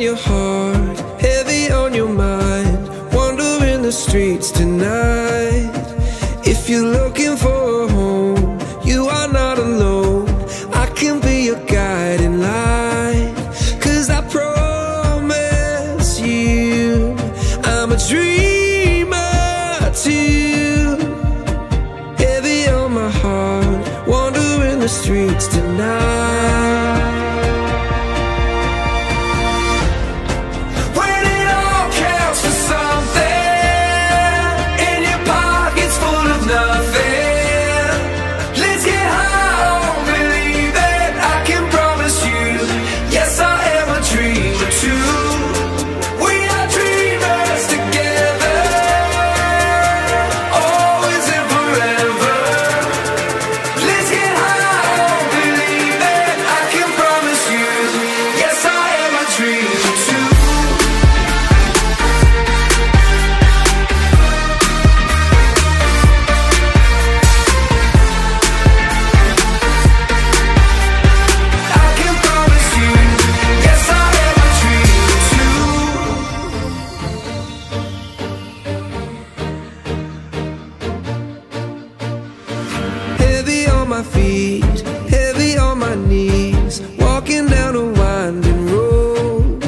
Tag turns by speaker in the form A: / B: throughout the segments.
A: your heart, heavy on your mind. Wandering the streets tonight. If you're looking for a home, you are not alone. I can be your guiding light. Cause I promise you, I'm a dreamer too. Heavy on my heart, wandering the streets tonight. Feet, heavy on my knees, walking down a winding road.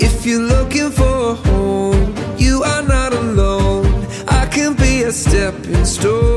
A: If you're looking for a home, you are not alone. I can be a stepping stone.